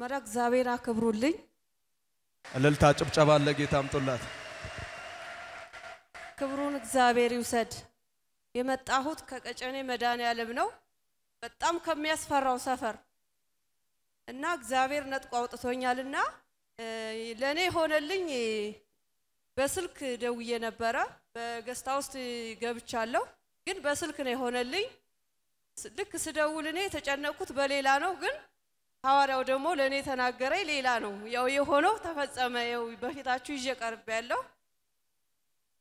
በመጀመሪያ እግዚአብሔር አክብሩልኝ። እልልታ ጭብጨባ ለጌታ አምጡላት። ክብሩን እግዚአብሔር ይውሰድ። የመጣሁት ከቀጨኔ መድኃኔዓለም ነው፣ በጣም ከሚያስፈራው ሰፈር እና እግዚአብሔር ነጥቆ አውጥቶኛልና ለእኔ ሆነልኝ። በስልክ ደውዬ ነበረ፣ በገስታ ውስጥ ገብቻለሁ፣ ግን በስልክ ነው የሆነልኝ። ልክ ስደውል እኔ የተጨነቅኩት በሌላ ነው፣ ግን ሐዋርያው ደግሞ ለእኔ ተናገረኝ ሌላ ነው። ያው የሆነው ተፈጸመ። ያው በፊታችሁ ይዤ ቀርብ ያለው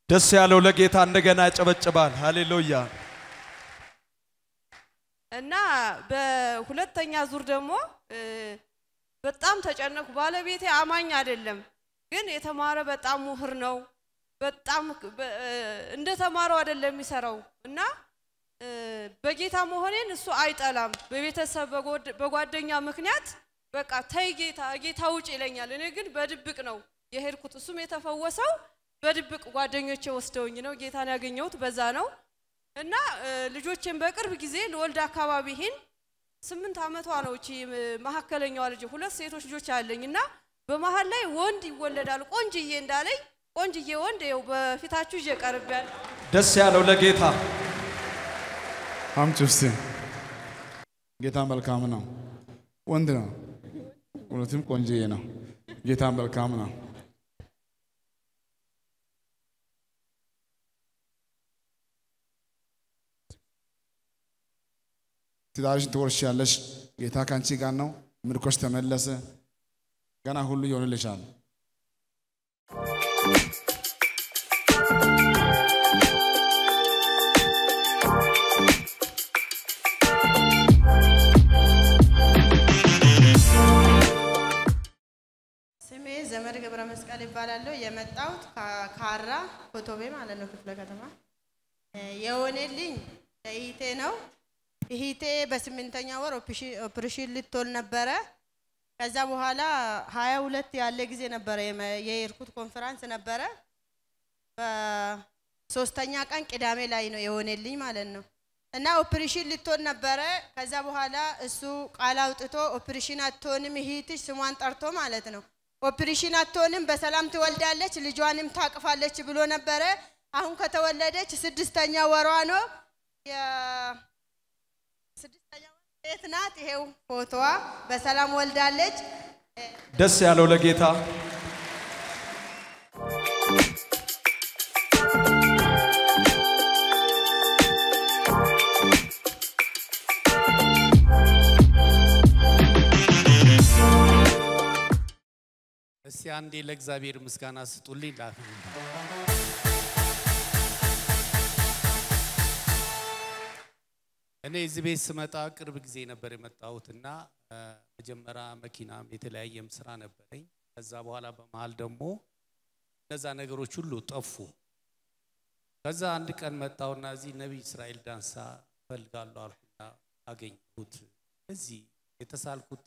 ደስ ያለው ለጌታ እንደገና ያጨበጭባል። ሃሌሉያ። እና በሁለተኛ ዙር ደግሞ በጣም ተጨነኩ። ባለቤቴ አማኝ አይደለም፣ ግን የተማረ በጣም ምሁር ነው። በጣም እንደ ተማረው አይደለም የሚሰራው እና በጌታ መሆኔን እሱ አይጠላም። በቤተሰብ በጓደኛ ምክንያት በቃ ተይ ጌታ ጌታ ውጭ ይለኛል። እኔ ግን በድብቅ ነው የሄድኩት። እሱም የተፈወሰው በድብቅ ጓደኞቼ ወስደውኝ ነው። ጌታን ያገኘሁት በዛ ነው። እና ልጆቼን በቅርብ ጊዜ ለወልድ አካባቢ ይሄን ስምንት ዓመቷ ነው እቺ መካከለኛዋ ልጅ ሁለት ሴቶች ልጆች አለኝ እና በመሀል ላይ ወንድ ይወለዳል ቆንጅዬ እንዳለኝ ቆንጅዬ ወንድ ይኸው በፊታችሁ ይዤ ቀርቤያለሁ። ደስ ያለው ለጌታ አምጪ እስቲ። ጌታ መልካም ነው። ወንድ ነው፣ እውነትም ቆንጆዬ ነው። ጌታ መልካም ነው። ትዳርሽን ትወርሻለሽ። ጌታ ከአንቺ ጋር ነው። ምርኮሽ ተመለሰ። ገና ሁሉ ይሆንልሻል። ይባላለሁ። የመጣሁት ከካራ ኮቶቤ ማለት ነው ክፍለ ከተማ። የሆነልኝ ለኢቴ ነው። ኢቴ በስምንተኛ ወር ኦፕሬሽን ልትሆን ነበረ። ከዛ በኋላ ሀያ ሁለት ያለ ጊዜ ነበረ የሄድኩት ኮንፈራንስ ነበረ። በሶስተኛ ቀን ቅዳሜ ላይ ነው የሆነልኝ ማለት ነው። እና ኦፕሬሽን ልትሆን ነበረ። ከዛ በኋላ እሱ ቃል አውጥቶ ኦፕሬሽን አትሆንም ይሂትሽ ስሟን ጠርቶ ማለት ነው ኦፕሬሽን አትሆንም በሰላም ትወልዳለች ልጇንም ታቅፋለች ብሎ ነበረ። አሁን ከተወለደች ስድስተኛ ወሯ ነው። ስድስተኛ ናት። ይሄው ፎቶዋ በሰላም ወልዳለች። ደስ ያለው ለጌታ አንዴ ለእግዚአብሔር ምስጋና ስጡልኝ። ላፍ እኔ እዚህ ቤት ስመጣ ቅርብ ጊዜ ነበር የመጣሁትና መጀመሪያ መኪናም የተለያየም ስራ ነበረኝ። ከዛ በኋላ በመሀል ደግሞ እነዛ ነገሮች ሁሉ ጠፉ። ከዛ አንድ ቀን መጣሁና እዚህ ነቢይ እስራኤል ዳንሳ እፈልጋለሁ አልኩና አገኘሁት። እዚህ የተሳልኩት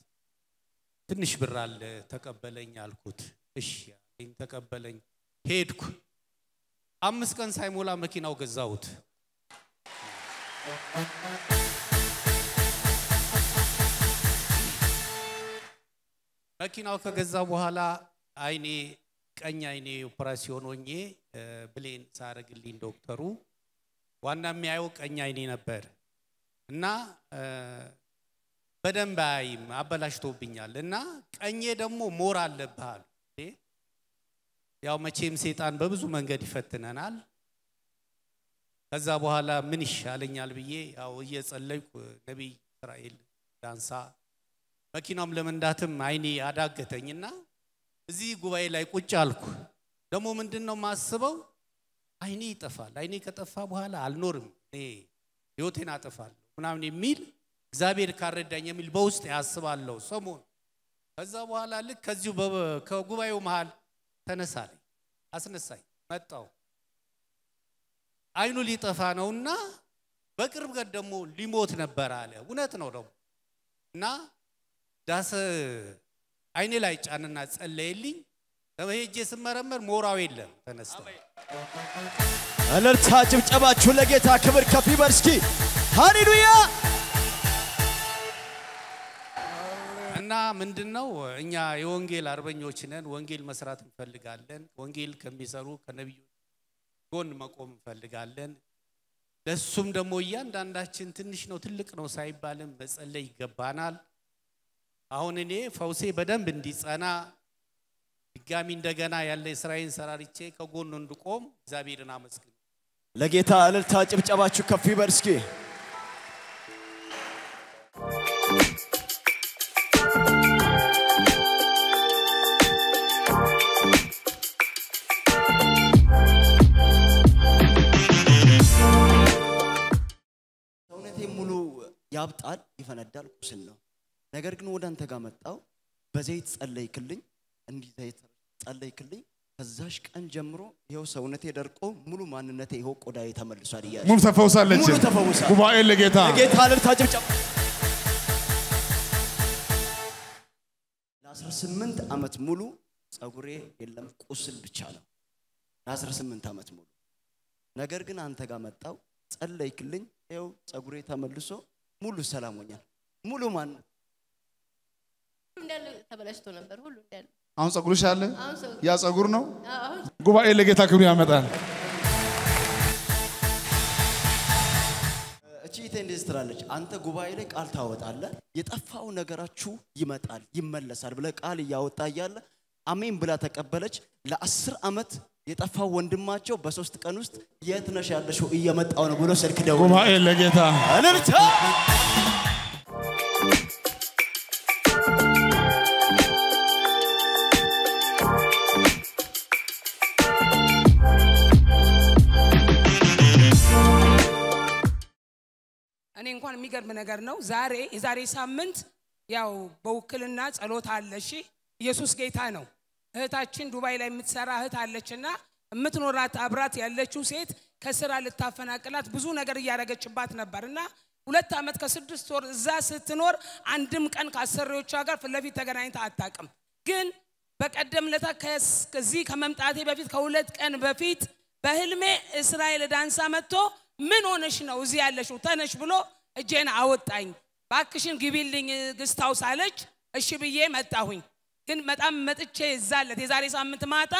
ትንሽ ብር አለ ተቀበለኝ አልኩት። እሺ አለኝ፣ ተቀበለኝ። ሄድኩ። አምስት ቀን ሳይሞላ መኪናው ገዛሁት። መኪናው ከገዛ በኋላ አይኔ ቀኝ አይኔ ኦፕራሲዮን ሆኜ ብሌን ሳረግልኝ ዶክተሩ ዋና የሚያየው ቀኝ አይኔ ነበር እና በደንብ አያይም አበላሽቶብኛል እና ቀኜ ደግሞ ሞራ አለብሃል ያው መቼም ሴጣን በብዙ መንገድ ይፈትነናል። ከዛ በኋላ ምን ይሻለኛል ብዬ ያው እየጸለይኩ ነቢይ እስራኤል ዳንሳ መኪናውም ለመንዳትም አይኔ አዳገተኝና እዚህ ጉባኤ ላይ ቁጭ አልኩ። ደግሞ ምንድን ነው ማስበው አይኔ ይጠፋል። አይኔ ከጠፋ በኋላ አልኖርም። ህይወቴን አጠፋለሁ ምናምን የሚል እግዚአብሔር ካረዳኝ የሚል በውስጥ ያስባለሁ ሰሞን ከዛ በኋላ ልክ ከዚሁ ከጉባኤው መሃል ተነሳለኝ አስነሳኝ መጣው አይኑ ሊጠፋ ነውና በቅርብ ቀን ደግሞ ሊሞት ነበር አለ። እውነት ነው ደግሞ። እና ዳሰ አይኔ ላይ ጫንና ጸለየልኝ። ሄጄ ስመረመር ሞራው የለም ተነስተ። እልልታ ጭብጨባችሁ ለጌታ ክብር ከፍ ሃሌሉያ እና ምንድን ነው እኛ የወንጌል አርበኞች ነን። ወንጌል መስራት እንፈልጋለን። ወንጌል ከሚሰሩ ከነቢዮች ጎን መቆም እንፈልጋለን። ለሱም ደግሞ እያንዳንዳችን ትንሽ ነው ትልቅ ነው ሳይባልም መጸለይ ይገባናል። አሁን እኔ ፈውሴ በደንብ እንዲጸና ድጋሚ እንደገና ያለ የስራዬን ሰራርቼ ከጎኑ እንድቆም እግዚአብሔርን አመስግን። ለጌታ እልልታ ጭብጨባችሁ ከፍ ይበል እስኪ። ያብጣል፣ ይፈነዳል፣ ቁስል ነው። ነገር ግን ወደ አንተ ጋር መጣው፣ በዘይት ጸለይክልኝ፣ እንዲህ ዘይት ጸለይክልኝ። ከዛሽ ቀን ጀምሮ ይኸው ሰውነቴ ደርቆ ሙሉ ማንነቴ ይኸው ቆዳዬ ተመልሷል እያለ ሙሉ ተፈውሳለች። ሙሉ ተፈውሳል። ጉባኤ ለጌታ ለጌታ እልልታ ጭብጨባ። ለ18 ዓመት ሙሉ ጸጉሬ የለም ቁስል ብቻ ነው። ለ18 ዓመት ሙሉ ነገር ግን አንተ ጋር መጣው ጸለይክልኝ፣ ይኸው ጸጉሬ ተመልሶ ሙሉ ሰላም ሆኛል። ሙሉ ማን ሁሉ እንዳለ ተበላሽቶ ነበር። ሁሉ እንዳለ አሁን ጸጉርሽ አለ ያ ጸጉር ነው። ጉባኤ ለጌታ ክብር ያመጣል። እቺ እህቴ እንደዚህ ትላለች፣ አንተ ጉባኤ ላይ ቃል ታወጣለህ፣ የጠፋው ነገራችሁ ይመጣል ይመለሳል ብለህ ቃል እያወጣ እያለ አሜን ብላ ተቀበለች። ለአስር ዓመት የጠፋው ወንድማቸው በሶስት ቀን ውስጥ የት ነሽ ያለሽው እየመጣው ነው ብሎ ስልክ ደውሎ ጉባኤ ለጌታ እልልታ እኔ እንኳን የሚገርም ነገር ነው። ዛሬ የዛሬ ሳምንት ያው በውክልና ጸሎት አለ። እሺ ኢየሱስ ጌታ ነው። እህታችን ዱባይ ላይ የምትሰራ እህት አለችና የምትኖራት አብራት ያለችው ሴት ከስራ ልታፈናቅላት ብዙ ነገር እያደረገችባት ነበር እና ሁለት ዓመት ከስድስት ወር እዛ ስትኖር አንድም ቀን ከአሰሪዎቿ ጋር ፊት ለፊት ተገናኝታ አታውቅም። ግን በቀደም ለታ ከዚህ ከመምጣቴ በፊት ከሁለት ቀን በፊት በህልሜ እስራኤል ዳንሳ መጥቶ ምን ሆነሽ ነው እዚህ ያለሽው? ተነሽ ብሎ እጄን አወጣኝ። ባክሽን ግቢልኝ ግስታውስ አለች። እሺ ብዬ መጣሁኝ። ግን በጣም መጥቼ እዛለት የዛሬ ሳምንት ማታ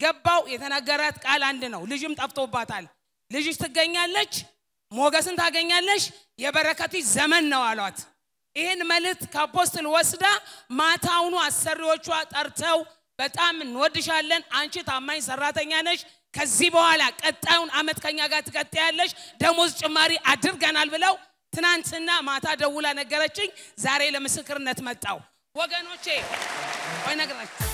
ገባው። የተናገራት ቃል አንድ ነው። ልጅም ጠፍቶባታል። ልጅሽ ትገኛለች፣ ሞገስን ታገኛለሽ፣ የበረከትሽ ዘመን ነው አሏት። ይህን መልእክት ከአፖስትል ወስዳ ማታውኑ አሰሪዎቿ ጠርተው በጣም እንወድሻለን፣ አንቺ ታማኝ ሰራተኛ ነሽ፣ ከዚህ በኋላ ቀጣዩን አመት ከኛ ጋር ትቀጥያለሽ፣ ደሞዝ ጭማሪ አድርገናል ብለው ትናንትና ማታ ደውላ ነገረችኝ። ዛሬ ለምስክርነት መጣው። ወገኖቼ Why not gonna like?